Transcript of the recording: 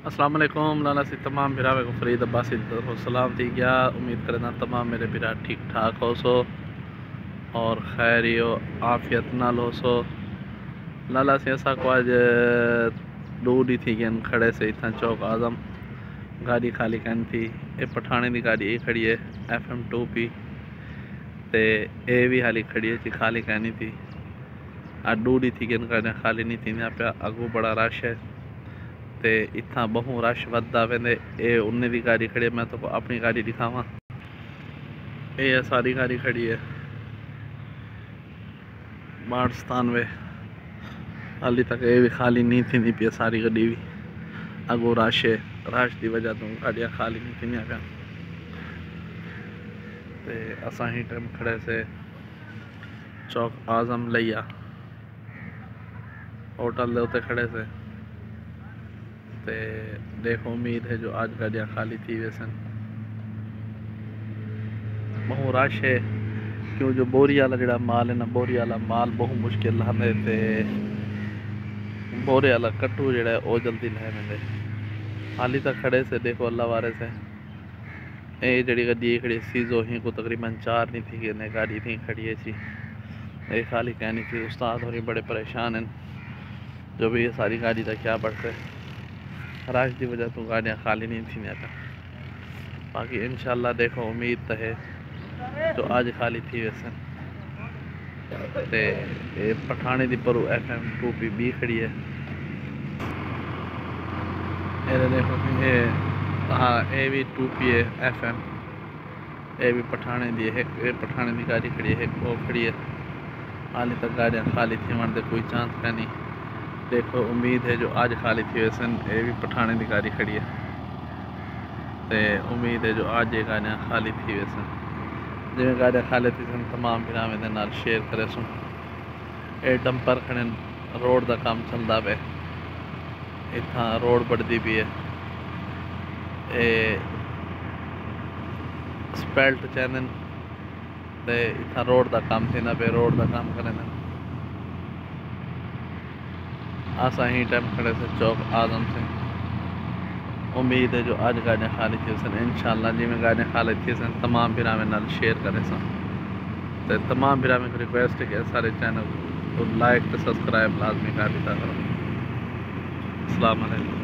वालेकुम, लाला सी तमाम भरा को फरीद अब्बास सलाम थी गया। उम्मीद करना तमाम मेरे भरा ठीक ठाक हो सो, और खैर हो आफियत नाल हो सो। लाला से ऐसा को आज ही थी गन खड़े से इतना चौक आज़म। गाड़ी खाली कहनी थी ये पठाने की गाड़ी ये खड़ी है एफ़ एम टू पी। ते ये भी हाली खड़ी है खाली कहनी थी। अज डूडी थी गन खाली नहीं थी पे अगू बड़ा रश है। इतना बहु रश वधा वेंदे ये उन्हें की गाड़ी खड़ी मैं तो अपनी गाड़ी दिखावा। ये सारी गाड़ी खड़ी है बाढ़ सतानवे हाली तक ये भी खाली नहीं थी नहीं पी सारी गड्डी भी अगो रश है रश की वजह तो गाड़ियाँ खाली नहीं थी पिया। असा ही टाइम खड़े से चौक आज़म लिया होटल के खड़े से। ते देखो, उम्मीद है जो आज गाड़ियाँ खाली थी वैसन बहु रश है क्यों जो बोरी वाला जड़ा माल है ना बोरी वाला माल बहु मुश्किल लाने ते। बोरे वाला कट्टू जड़ा है वो जल्दी लै लेंदे हाली तक खड़े से, देखो अल्लाह वारे से। ये जड़ी गड्डी खड़ी सीजो ही को तकरीबन चार नहीं थी कि गाड़ी थी खड़ी है जी। ये खाली कहनी थी, उस्ताद और बड़े परेशान हैं, जो भी ये सारी गाड़ी का क्या बढ़ते रश की वजह तो गाड़ियाँ खाली नहीं थी आता बाकी इन देखो, उम्मीद तो है। जो आज खाली थी वैसे। ते पठाने की परू F M two P B खड़ी है। देखो हाँ ये भी टू पी है एफ़ एम ये भी पठाने दी है पठाने की गाड़ी खड़ी है वो खड़ी है। हाली तक गाड़ियाँ खाली थी वन कोई चांस का नहीं। देखो, उम्मीद है जो आज खाली थी वैसे ये भी पठाने की गाड़ी खड़ी है। तो उम्मीद है जो आज ये गाड़ियाँ खाली थी वैसे जिमें गाड़ियाँ खाली थी सन तमाम फिर शेयर करे सुन। ये डंपर खड़े रोड का काम चलता पे। इतना रोड बढ़ती भी है। ये स्पैल्ट चैनल इतना रोड का काम थी ना पे, रोड का काम करें आसा ही टाइम खड़े से चौक आज़म से। उम्मीद है जो आज गाड़ियाँ खाली थी सन इन जिमें गाड़ियाँ खाली थी सन, तमाम फिर नाल शेयर करें सन। तो तमाम फिर रिक्वेस्ट है कि सारे चैनल को लाइक तो सब्सक्राइब लाजमी कर दिता करो। असलम